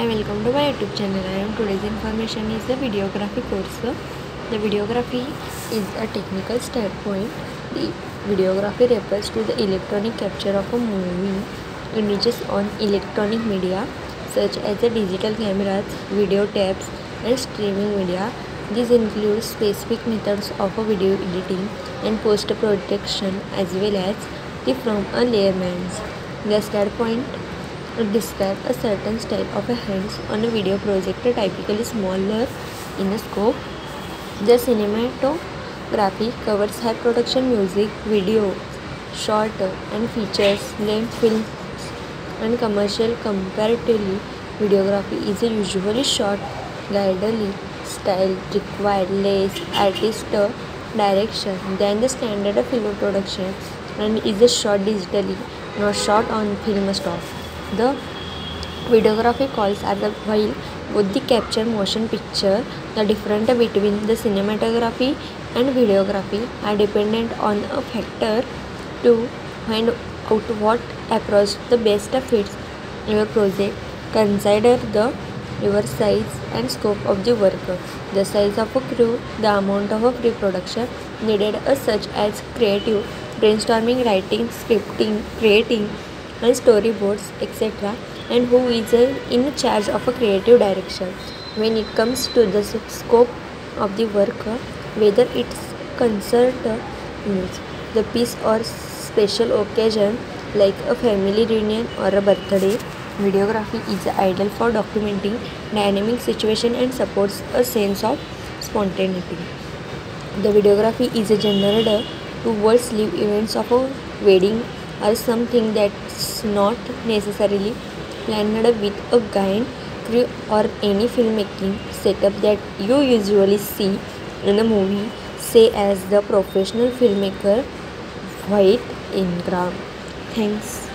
Hi, welcome to my YouTube channel. I am today's information is the videography course. The videography is a technical standpoint. The videography refers to the electronic capture of a movie images on electronic media such as the digital cameras, video tapes, and streaming media. this includes specific methods of video editing and post production as well as the from a layman's. The standpoint describe a certain style of a hands on a video projector typically smaller in scope. The cinematography covers high production music video short and features length films and commercial comparatively. Videography is a usually short guidedly style required less artist direction than the standard of film production and is a shot digitally not shot on film stock the videography calls are the while both the capture motion picture, the difference between the cinematography and videography are dependent on a factor to find out what approach the best fits your project. Consider the your size and scope of the work, the size of a crew, the amount of a pre-production needed, uh, such as creative brainstorming, writing, scripting, creating and storyboards etc and who is uh, in charge of a creative direction. When it comes to the scope of the work uh, whether it's concert uh, news the piece or special occasion like a family reunion or a birthday videography is ideal for documenting dynamic situation and supports a sense of spontaneity. The videography is generated towards live events of a wedding or something that's not necessarily planned with a guide crew or any filmmaking setup that you usually see in a movie say as the professional filmmaker white ingram. Thanks